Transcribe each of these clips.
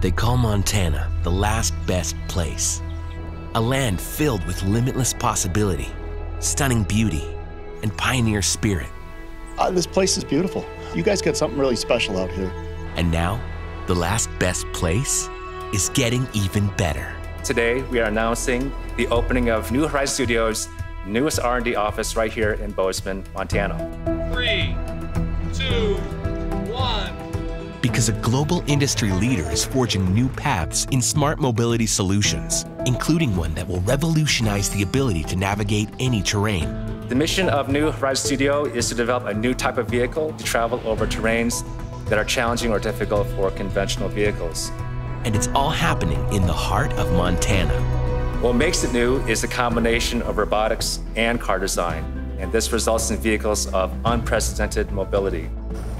They call Montana the last best place. A land filled with limitless possibility, stunning beauty, and pioneer spirit. Uh, this place is beautiful. You guys got something really special out here. And now, the last best place is getting even better. Today, we are announcing the opening of New Horizon Studios' newest R&D office right here in Bozeman, Montana. Three, two, one. Because a global industry leader is forging new paths in smart mobility solutions, including one that will revolutionize the ability to navigate any terrain. The mission of New Horizon Studio is to develop a new type of vehicle to travel over terrains that are challenging or difficult for conventional vehicles. And it's all happening in the heart of Montana. What makes it new is the combination of robotics and car design, and this results in vehicles of unprecedented mobility.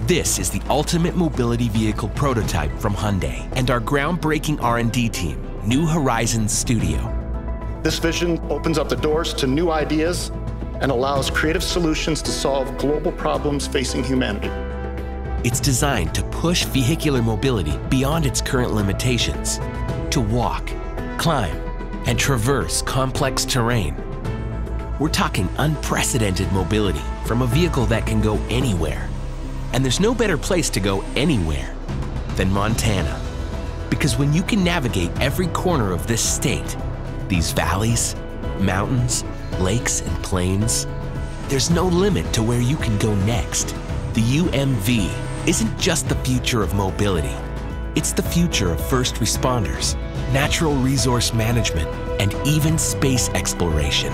This is the ultimate mobility vehicle prototype from Hyundai and our groundbreaking R&D team, New Horizons Studio. This vision opens up the doors to new ideas and allows creative solutions to solve global problems facing humanity. It's designed to push vehicular mobility beyond its current limitations, to walk, climb, and traverse complex terrain. We're talking unprecedented mobility from a vehicle that can go anywhere and there's no better place to go anywhere than Montana. Because when you can navigate every corner of this state, these valleys, mountains, lakes, and plains, there's no limit to where you can go next. The UMV isn't just the future of mobility, it's the future of first responders, natural resource management, and even space exploration.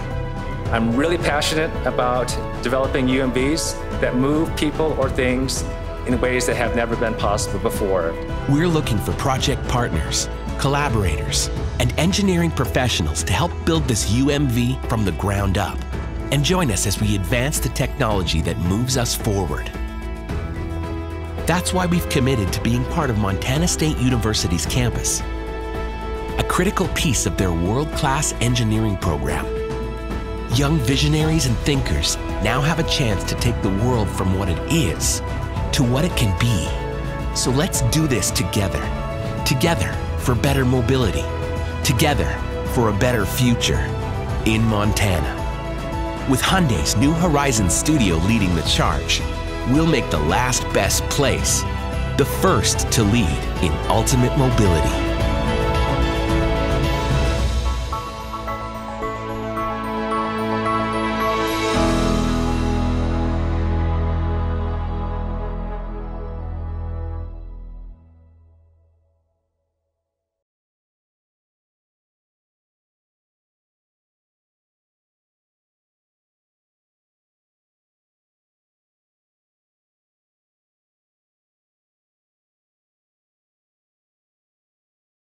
I'm really passionate about developing UMVs that move people or things in ways that have never been possible before. We're looking for project partners, collaborators, and engineering professionals to help build this UMV from the ground up. And join us as we advance the technology that moves us forward. That's why we've committed to being part of Montana State University's campus, a critical piece of their world-class engineering program. Young visionaries and thinkers now have a chance to take the world from what it is to what it can be. So let's do this together. Together for better mobility. Together for a better future in Montana. With Hyundai's New Horizons studio leading the charge, we'll make the last best place the first to lead in ultimate mobility.